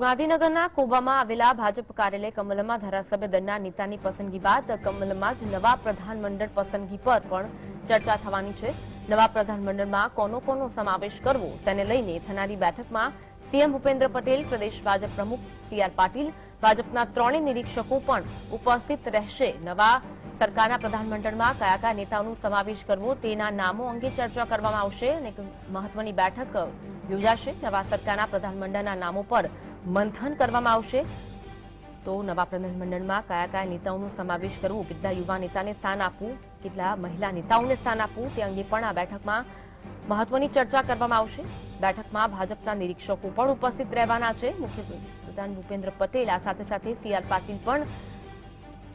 ગાંધીનગરના કોબામાં આવેલા ભાજપ કાર્યાલય કમલમમાં ધારાસભ્ય દળના નેતાની પસંદગી બાદ કમલમમાં જ નવા પ્રધાનમંડળ પસંદગી પર પણ ચર્ચા થવાની છે. નવા પ્રધાનમંડળમાં કોનો કોનો સમાવેશ કરવો તેને લઈને થનારી બેઠકમાં સીએમ ભૂપેન્દ્ર પટેલ, પ્રદેશ ભાજપ પ્રમુખ સીઆર પાટીલ, ભાજપના ત્રણેય નિરીક્ષકો પણ ઉપસ્થિત રહેશે. નવા સરકારના પ્રધાનમંડળમાં કયા કયા નેતાઓનો સમાવેશ કરવો તેના નામો અંગે ચર્ચા કરવામાં આવશે અને મહત્વની બેઠક યોજાશે. નવા સરકારના પ્રધાનમંડળના નામો પર મંથન કરવામાં આવશે? તો નવા પ્રધાનમંડળમાં કયા કયા નેતાઓનો સમાવેશ કરવો? કેટલા યુવા નેતાને સ્થાન આપવું? કેટલા મહિલા નેતાઓને સ્થાન આપવું? તે અંગે પણ આ બેઠકમાં મહત્વની ચર્ચા કરવામાં આવશે. બેઠકમાં ભાજપના નિરીક્ષકો પણ ઉપસ્થિત રહેવાના છે. મુખ્યપ્રધાન ભૂપેન્દ્ર પટેલ આ સાથે સાથે સીઆર પાટીલ પણ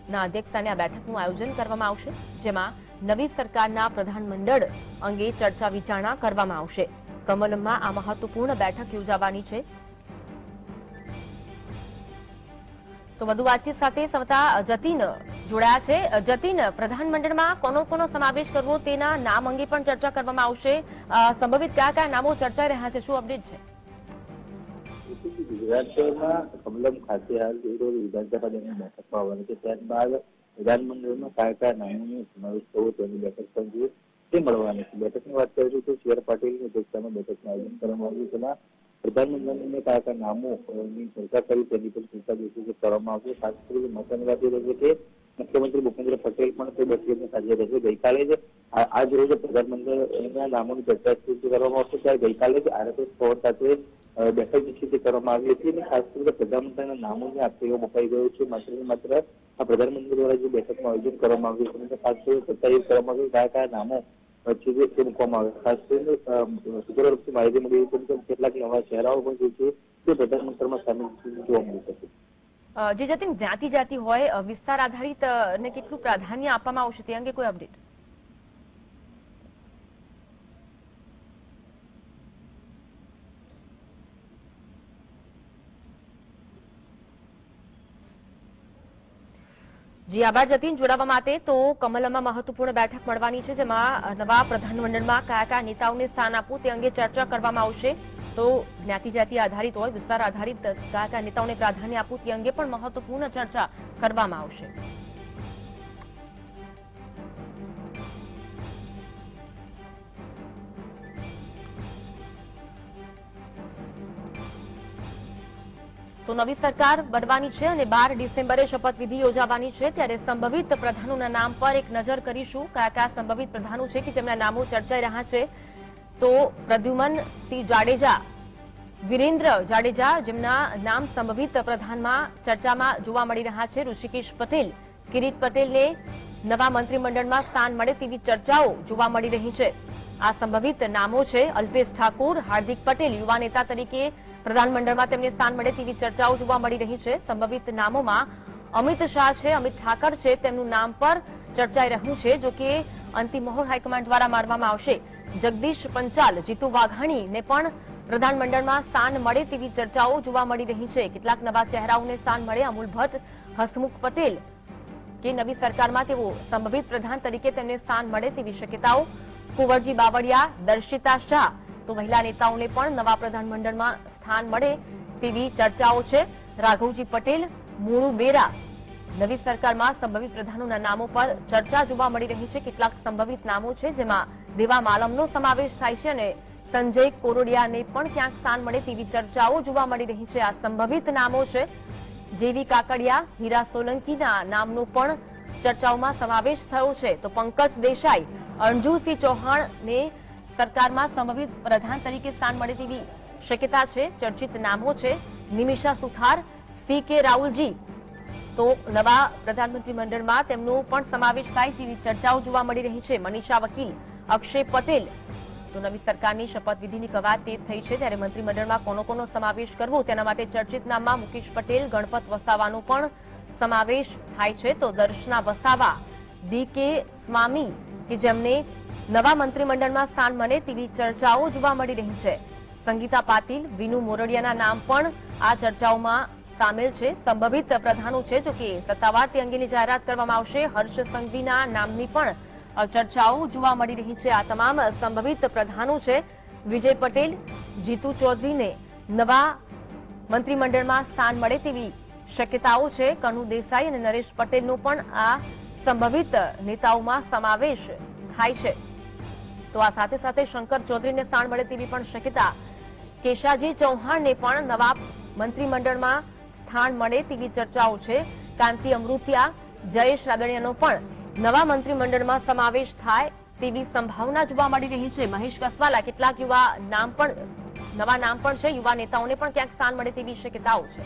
ના અધ્યક્ષસ્થાને આ બેઠકનું આયોજન કરવામાં આવશે, જેમાં નવી સરકારના પ્રધાનમંડળ અંગે ચર્ચા વિચારણા કરવામાં આવશે. કમલમમાં આ મહત્વપૂર્ણ બેઠક યોજાવાની છે. તો વધુ વાતચીત સાથે સમતા જતીન જોડાયા છે. જતીન, પ્રધાનમંડળમાં કોનો કોનો સમાવેશ કરવો તેના નામ અંગે પણ ચર્ચા કરવામાં આવશે. સંભવિત કયા કયા નામો ચર્ચાઈ રહ્યા છે, શું અપડેટ છે? તે મળવાની છે. બેઠકની વાત કરીશું તો સી આર પાટીલની અધ્યક્ષતામાં બેઠકનું આયોજન કરવામાં આવ્યું તેમાં પ્રધાનમંત્રીને કયા કયા નામો ની ચર્ચા કરી તેની પણ ચર્ચા દિવસે કરવામાં આવશે ખાસ કરીને મહત્વની વાત એ રહેશે કે મુખ્યમંત્રી ભૂપેન્દ્ર પટેલ પણ તે બેઠકમાં હાજર રહેશે ગઈકાલે જ આ- આજ રોજ પ્રધાનમંત્રીના નામોની ચર્ચા જે કરવામાં આવશે ત્યારે ગઈકાલે જ આરએસએસ પવન સાથે અ, બેઠક જે છે તે કરવામાં આવી હતી અને ખાસ કરીને પ્રધાનમંત્રીના નામોને આપીઓ મુકાઈ ગયો છે માત્ર ને માત્ર આ પ્રધાનમંત્રી દ્વારા જે બેઠકનું આયોજન કરવામાં આવ્યું છે અને ખાસ કરીને ચર્ચા એ કરવામાં આવી કયા કયા નામો અ, છે તે મૂકવામાં આવે, ખાસ કરીને સૂત્રો તરફથી માહિતી મળી છે, કેટલાક નવા ચહેરાઓ પણ જે છે, તે પ્રધાનમંત્રીમાં સામેલ જોવા મળી શકે જે જતીન જ્ઞાતિ જાતિ હોય વિસ્તાર આધારિત ને કેટલું પ્રાધાન્ય આપવામાં આવશે તે અંગે કોઈ અપડેટ જી, આભાર જતીન. જોડાવા માટે તો કમલમાં મહત્વપૂર્ણ બેઠક મળવાની છે, જેમાં નવા પ્રધાનમંડળમાં કયા કયા નેતાઓને સ્થાન આપવું તે અંગે ચર્ચા કરવામાં આવશે. તો જ્ઞાતિ જાતિ આધારિત હોય, વિસ્તાર આધારિત કયા કયા નેતાઓને પ્રાધાન્ય આપવું તે અંગે પણ મહત્વપૂર્ણ ચર્ચા કરવામાં આવશે. તો નવી સરકાર બનવાની છે અને બાર ડિસેમ્બરે શપથવિધિ યોજાવાની છે. ત્યારે સંભવિત પ્રધાનોના નામ પર એક નજર કરીશું. કયા કયા સંભવિત પ્રધાનો છે કે જેમના નામો ચર્ચાઈ રહ્યા છે? તો પ્રદ્યુમન સિંહ જાડેજા, વિરેન્દ્ર જાડેજા જેમના નામ સંભવિત પ્રધાનમાં ચર્ચામાં જોવા મળી રહ્યા છે. ઋષિકેશ પટેલ, કિરીટ પટેલને નવા મંત્રીમંડળમાં સ્થાન મળે તેવી ચર્ચાઓ જોવા મળી રહી છે. આ સંભવિત નામો છે અલ્પેશ ઠાકુર, હાર્દિક પટેલ, યુવા નેતા તરીકે પ્રધાનમંડળમાં તેમને સ્થાન મળે તેવી ચર્ચાઓ જોવા મળી રહી છે. સંભવિત નામોમાં અમિત શાહ છે, અમિત ઠાકર છે, તેમનું નામ પર ચર્ચાઈ રહ્યું છે, જો કે અંતિમ મહોર હાઈકમાન્ડ દ્વારા મારવામાં આવશે. જગદીશ પંચાલ, જીતુ વાઘાણીને પણ પ્રધાનમંડળમાં સ્થાન મળે તેવી ચર્ચાઓ જોવા મળી રહી છે. કેટલાક નવા ચહેરાઓને સ્થાન મળે. અમૂલ ભટ્ટ, હસમુખ પટેલ કે નવી સરકારમાં તેઓ સંભવિત પ્રધાન તરીકે તેમને સ્થાન મળે તેવી શક્યતાઓ. કુંવરજી બાવળિયા, દર્શિતા શાહ તો મહિલા નેતાઓને પણ નવા પ્રધાનમંડળમાં સ્થાન મળે તેવી ચર્ચાઓ છે. રાઘવજી પટેલ મુળુ બેરા નવી સરકારમાં સંભવિત પ્રધાનોના નામો પર ચર્ચા જોવા મળી રહી છે. કેટલાક સંભવિત નામો છે જેમાં દેવા માલમનો સમાવેશ થાય છે અને સંજય કોરોડિયાને પણ ક્યાંક સ્થાન મળે તેવી ચર્ચાઓ જોવા મળી રહી છે. આ સંભવિત નામો છે. જેવી કાકડિયા, હીરા સોલંકીના નામનો પણ ચર્ચાઓમાં સમાવેશ થયો છે. તો પંકજ દેસાઈ અંજુસિંહ ચૌહાણને સરકારમાં સંભવિત પ્રધાન તરીકે સ્થાન મળે તેવી શક્યતા છે. ચર્ચિત નામો છે નિમિષા સુથાર સી કે રાહુલજી. તો નવા પ્રધાનમંત્રી મંડળમાં તેમનો પણ સમાવેશ થાય જેવી ચર્ચાઓ જોવા મળી રહી છે. મનીષા વકીલ, અક્ષય પટેલ. તો નવી સરકારની શપથવિધિની કવાત તેજ થઈ છે. ત્યારે મંત્રીમંડળમાં કોનો કોનો સમાવેશ કરવો તેના માટે ચર્ચિત નામમાં મુકેશ પટેલ, ગણપત વસાવાનો પણ સમાવેશ થાય છે. તો દર્શના વસાવા ડી કે સ્વામી, કે જેમને નવા મંત્રીમંડળમાં સ્થાન મળે તેવી ચર્ચાઓ જોવા મળી રહી છે. સંગીતા પાટીલ, વિનુ મોરડિયાના નામ પણ આ ચર્ચાઓમાં સામેલ છે. સંભવિત પ્રધાનો છે જો કે સત્તાવાર તે અંગેની જાહેરાત કરવામાં આવશે. હર્ષ સંઘવીના નામની પણ ચર્ચાઓ જોવા મળી રહી છે. આ તમામ સંભવિત પ્રધાનો છે. વિજય પટેલ, જીતુ ચૌધરીને નવા મંત્રીમંડળમાં સ્થાન મળે તેવી શક્યતાઓ છે. કનુ દેસાઈ અને નરેશ પટેલનો પણ આ સંભવિત નેતાઓમાં સમાવેશ થાય છે. તો આ સાથે સાથે શંકર ચૌધરીને સાણ મળે તેવી પણ શક્યતા. કેશાજી ચૌહાણને પણ નવા મંત્રીમંડળમાં સ્થાન મળે તેવી ચર્ચાઓ છે. કાંતિ અમૃતિયા, જયેશ રાદડિયાનો પણ નવા મંત્રીમંડળમાં સમાવેશ થાય તેવી સંભાવના જોવા મળી રહી છે. મહેશ કસવાલા કેટલાક યુવા નામ પણ, નવા નામ પણ છે. યુવા નેતાઓને પણ ક્યાંક સ્થાન મળે તેવી શક્યતાઓ છે.